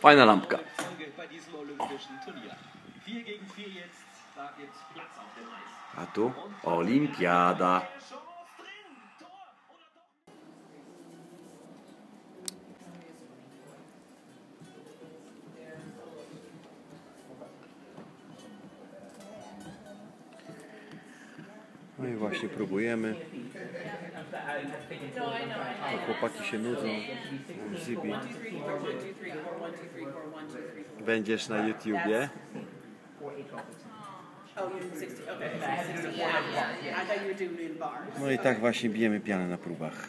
Fajna lampka. bei diesem olympischen Turnier. 4 gegen 4 jetzt, da gibt's Platz auf dem Eis. A tu olimpiada. No i właśnie próbujemy. Chłopaki się nudzą. Zibi. Będziesz na YouTubie? You're 60. Okay, so 60. Yeah, yeah. I thought you were doing it in bars. No i tak właśnie bijemy pianę na próbach.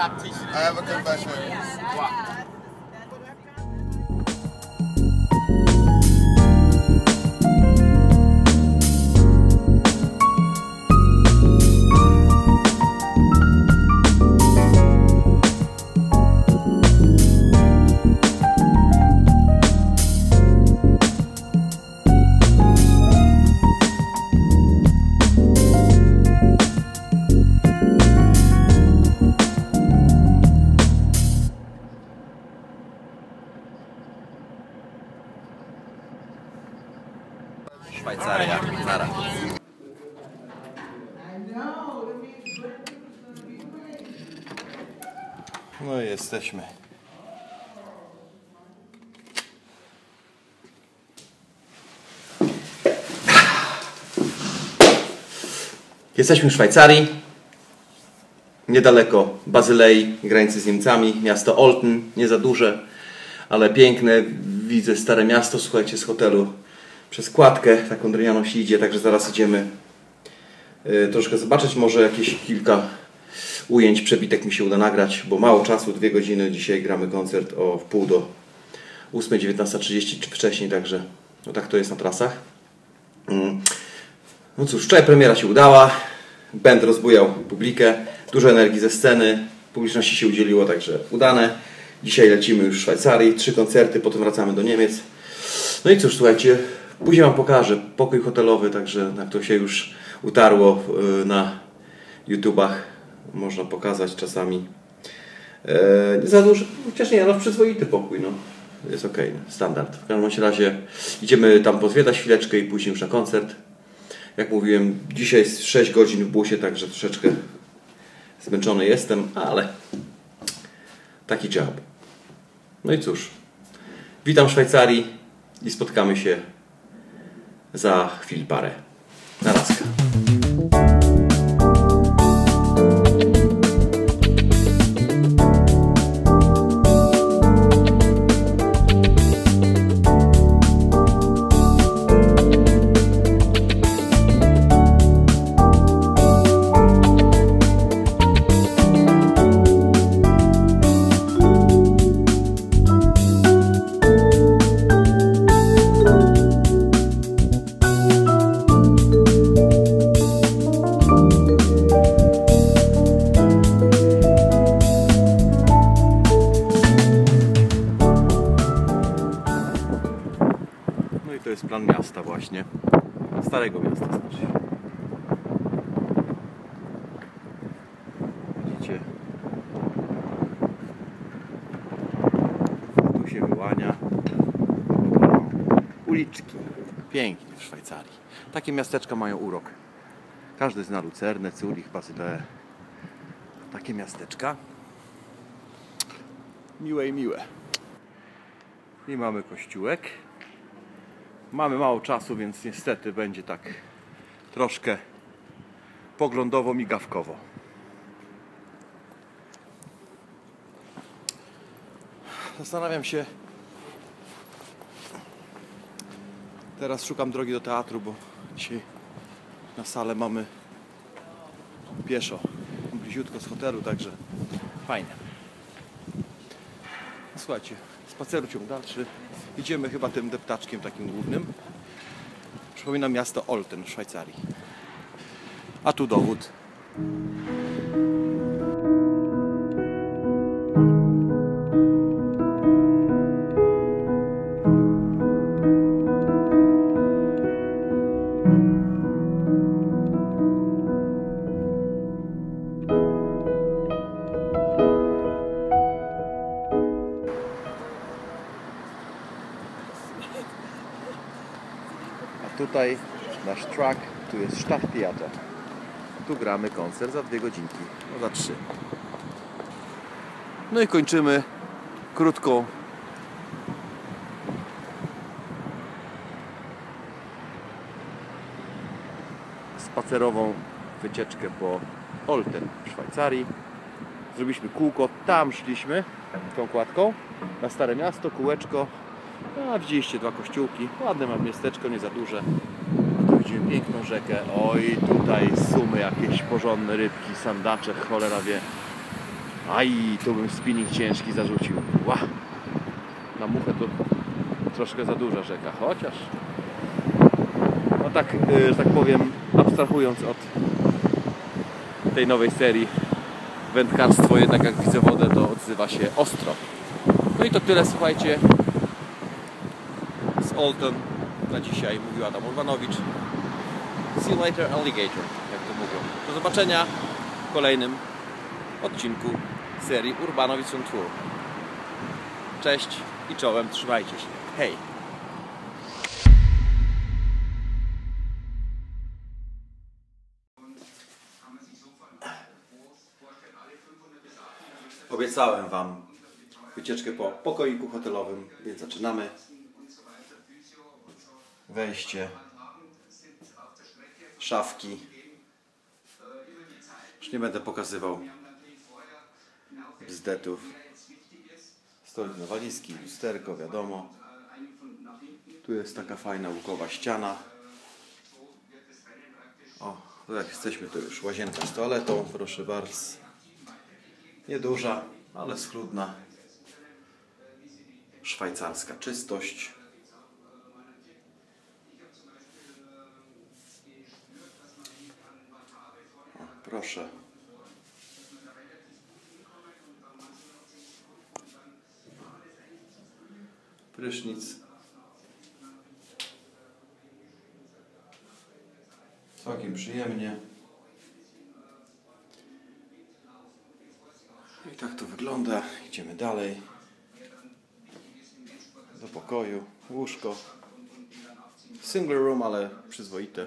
I have a confession. Szwajcaria, No jesteśmy. Jesteśmy w Szwajcarii. Niedaleko Bazylei, granicy z Niemcami. Miasto Olten, nie za duże, ale piękne. Widzę stare miasto, słuchajcie, z hotelu przez kładkę, taką drewnianą się idzie, także zaraz idziemy y, troszkę zobaczyć, może jakieś kilka ujęć, przebitek mi się uda nagrać, bo mało czasu, dwie godziny, dzisiaj gramy koncert o wpół do 8, 19.30 czy wcześniej, także no tak to jest na trasach. Mm. No cóż, wczoraj premiera się udała, band rozbujał publikę, dużo energii ze sceny, publiczności się udzieliło, także udane. Dzisiaj lecimy już w Szwajcarii, trzy koncerty, potem wracamy do Niemiec. No i cóż, słuchajcie, później Wam pokażę pokój hotelowy, także jak to się już utarło y, na YouTubach, można pokazać czasami. Nie za duży, chociaż nie, no przyzwoity pokój, no. Jest ok, standard. W każdym razie idziemy tam pozwiedzać chwileczkę i później już na koncert. Jak mówiłem, dzisiaj jest 6 godzin w busie, także troszeczkę zmęczony jestem, ale taki job. No i cóż, witam w Szwajcarii i spotkamy się za chwil parę. Na razkę. To jest plan miasta właśnie. Starego miasta znaczy. Widzicie? Tu się wyłania. Uliczki. Pięknie w Szwajcarii. Takie miasteczka mają urok. Każdy zna Lucernę, Zulich, Bazyleę. Takie miasteczka. Miłe i miłe. I mamy kościółek. Mamy mało czasu, więc niestety będzie tak troszkę poglądowo, migawkowo. Zastanawiam się. Teraz szukam drogi do teatru, bo dzisiaj na salę mamy pieszo, bliziutko z hotelu, także fajnie. Słuchajcie, spaceru ciąg dalszy. Idziemy chyba tym deptaczkiem takim głównym. Przypomina miasto Olten w Szwajcarii. A tu dowód. Tutaj nasz track, tu jest Stadttheater. Tu gramy koncert za dwie godzinki, no za trzy. No i kończymy krótką spacerową wycieczkę po Olten w Szwajcarii. Zrobiliśmy kółko, tam szliśmy tą kładką na Stare Miasto, kółeczko. A widzieliście dwa kościółki, ładne mam miasteczko, nie za duże. A tu widzimy piękną rzekę. Oj, tutaj sumy jakieś porządne rybki, sandacze, cholera wie. Aj, tu bym spinning ciężki zarzucił. Ła! Na muchę to troszkę za duża rzeka, chociaż no tak, y, że tak powiem, abstrahując od tej nowej serii wędkarstwo jednak jak widzę wodę to odzywa się ostro. No i to tyle słuchajcie na dzisiaj mówił Adam Urbanowicz. See you later alligator, jak to mówią. Do zobaczenia w kolejnym odcinku serii Urbanowicz on Tour. Cześć i czołem, trzymajcie się. Hej! Obiecałem Wam wycieczkę po pokoiku hotelowym, więc zaczynamy. Wejście, szafki. Już nie będę pokazywał bzdetów. Stolik na walizki, lusterko, wiadomo. Tu jest taka fajna łukowa ściana. O, tu jak jesteśmy, to już łazienka z toaletą, proszę bardzo. Nieduża, ale schludna. Szwajcarska czystość. O, proszę. Prysznic. Całkiem przyjemnie. I tak to wygląda. Idziemy dalej. Do pokoju. Łóżko. Single room, ale przyzwoite.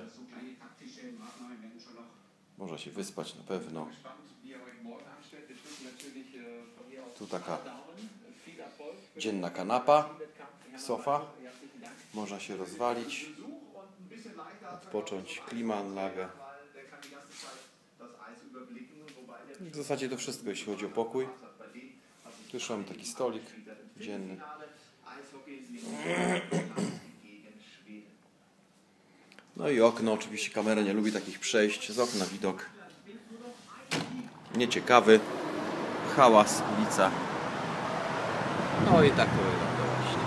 Można się wyspać na pewno. Tu taka dzienna kanapa, sofa. Można się rozwalić, odpocząć, klimaanlage. W zasadzie to wszystko, jeśli chodzi o pokój. Tu już mamy taki stolik dzienny. No i okno, oczywiście kamera nie lubi takich przejść. Z okna widok nieciekawy. Hałas, ulica. No i tak to wygląda właśnie.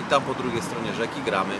I tam po drugiej stronie rzeki gramy